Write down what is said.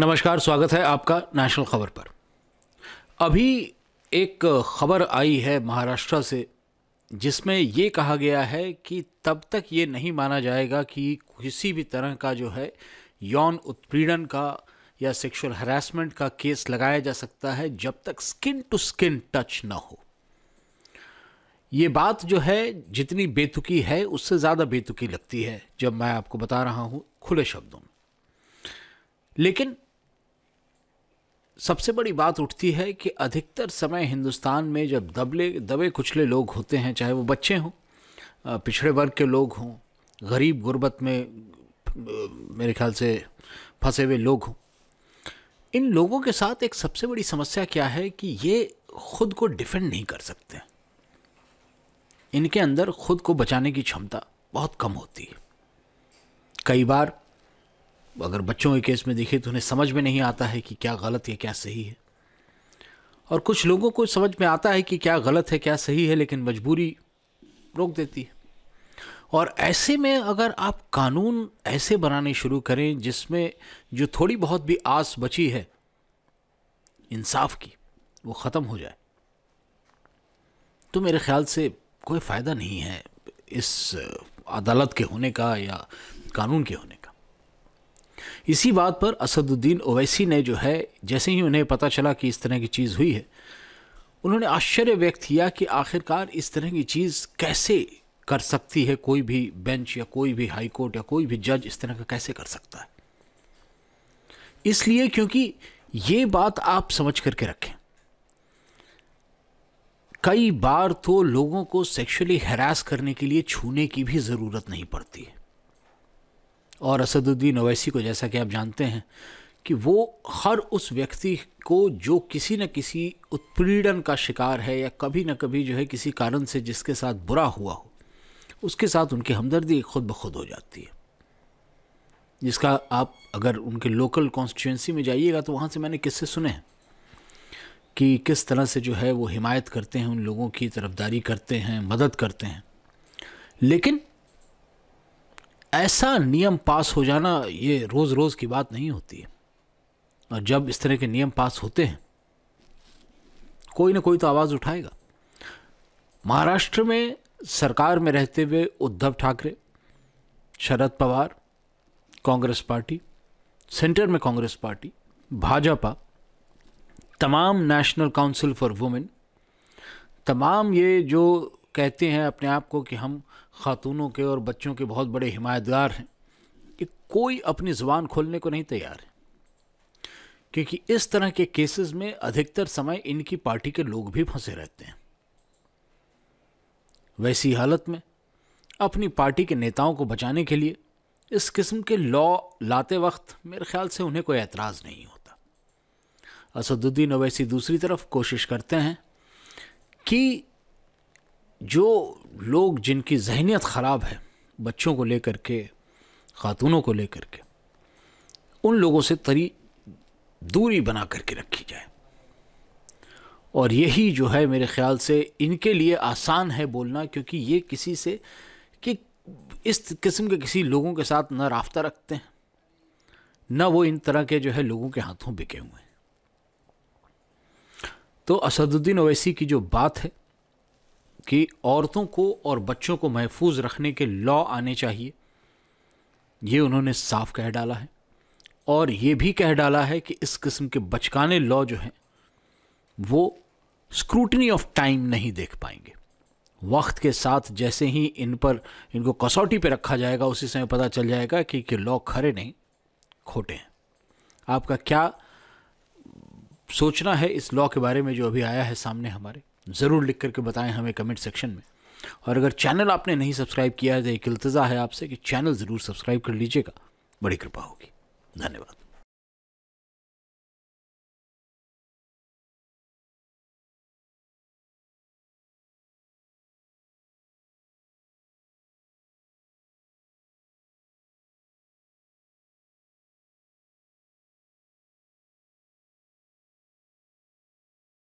नमस्कार, स्वागत है आपका नेशनल खबर पर। अभी एक खबर आई है महाराष्ट्र से, जिसमें ये कहा गया है कि तब तक ये नहीं माना जाएगा कि किसी भी तरह का जो है यौन उत्पीड़न का या सेक्सुअल हरासमेंट का केस लगाया जा सकता है जब तक स्किन टू स्किन टच ना हो। ये बात जो है जितनी बेतुकी है, उससे ज़्यादा बेतुकी लगती है, जब मैं आपको बता रहा हूँ खुले शब्दों में। लेकिन सबसे बड़ी बात उठती है कि अधिकतर समय हिंदुस्तान में जब दबले, दबे कुचले लोग होते हैं, चाहे वो बच्चे हों पिछड़े वर्ग के लोग हों, गरीब गुर्बत में मेरे ख्याल से फंसे हुए लोग हों, इन लोगों के साथ एक सबसे बड़ी समस्या क्या है कि ये खुद को डिफेंड नहीं कर सकते इनके अंदर खुद को बचाने की क्षमता बहुत कम होती है। कई बार अगर बच्चों के केस में देखें तो उन्हें समझ में नहीं आता है कि क्या गलत है, क्या सही है। और कुछ लोगों को समझ में आता है कि क्या गलत है, क्या सही है, लेकिन मजबूरी रोक देती है। और ऐसे में अगर आप कानून ऐसे बनाने शुरू करें जिसमें जो थोड़ी बहुत भी आस बची है, इंसाफ की, वो ख़त्म हो जाए। तो मेरे ख्याल से कोई फ़ायदा नहीं है इस अदालत के होने का या कानून के होने का इसी बात पर असदुद्दीन ओवैसी ने जो है, जैसे ही उन्हें पता चला कि इस तरह की चीज़ हुई है, उन्होंने आश्चर्य व्यक्त किया कि आखिरकार इस तरह की चीज़ कैसे कर सकती है कोई भी बेंच या कोई भी हाई कोर्ट या कोई भी जज इस तरह का कैसे कर सकता है। इसलिए क्योंकि ये बात आप समझ करके रखें। कई बार तो लोगों को सेक्सुअली हैरास करने के लिए छूने की भी ज़रूरत नहीं पड़ती है। और असदुद्दीन ओवैसी को, जैसा कि आप जानते हैं, कि वो हर उस व्यक्ति को जो किसी न किसी उत्पीड़न का शिकार है या कभी न कभी जो है किसी कारण से जिसके साथ बुरा हुआ हो, उसके साथ उनकी हमदर्दी खुद ब खुद हो जाती है। जिसका आप अगर उनके लोकल कॉन्स्टिट्यूंसी में जाइएगा तो वहाँ से मैंने किससे सुने हैं कि किस तरह से जो है वो हिमायत करते हैं, उन लोगों की तरफदारी करते हैं, मदद करते हैं। लेकिन ऐसा नियम पास हो जाना ये रोज़ रोज़ की बात नहीं होती है। और जब इस तरह के नियम पास होते हैं, कोई ना कोई तो आवाज़ उठाएगा। महाराष्ट्र में सरकार में रहते हुए उद्धव ठाकरे, शरद पवार, कांग्रेस पार्टी, सेंटर में कांग्रेस पार्टी, भाजपा, तमाम नेशनल काउंसिल फॉर वुमेन, तमाम ये जो कहते हैं अपने आप को कि हम ख़ातूनों के और बच्चों के बहुत बड़े हिमायतगार हैं कि कोई अपनी ज़ुबान खोलने को नहीं तैयार है। क्योंकि इस तरह के केसेस में अधिकतर समय इनकी पार्टी के लोग भी फंसे रहते हैं। वैसी हालत में अपनी पार्टी के नेताओं को बचाने के लिए इस किस्म के लॉ लाते वक्त मेरे ख्याल से उन्हें कोई एतराज़ नहीं होता। असदुद्दीन अवैसी दूसरी तरफ़ कोशिश करते हैं कि जो लोग जिनकी जहनीत ख़राब है, बच्चों को लेकर के, ख़ातूनों को लेकर के, उन लोगों से तरी दूरी बना करके रखी जाए। और यही जो है मेरे ख्याल से इनके लिए आसान है बोलना, क्योंकि ये किसी से कि इस किस्म के किसी लोगों के साथ न राफ्ता रखते हैं, न वो इन तरह के जो है लोगों के हाथों बिके हुए हैं। तो असदुद्दीन ओवैसी की जो बात है कि औरतों को और बच्चों को महफूज रखने के लॉ आने चाहिए। ये उन्होंने साफ़ कह डाला है। और ये भी कह डाला है कि इस किस्म के बचकाने लॉ जो हैं वो स्क्रूटनी ऑफ़ टाइम नहीं देख पाएँगे। वक्त के साथ जैसे ही इन पर इनको कसौटी पे रखा जाएगा उसी समय पता चल जाएगा कि, कि लॉ खरे नहीं खोटे हैं। आपका क्या सोचना है इस लॉ के बारे में जो अभी आया है सामने हमारे? ज़रूर लिख करके बताएँ हमें कमेंट सेक्शन में। और अगर चैनल आपने नहीं सब्सक्राइब किया है तो एक अल्तज़ा है आपसे कि चैनल ज़रूर सब्सक्राइब कर लीजिएगा। बड़ी कृपा होगी। धन्यवाद।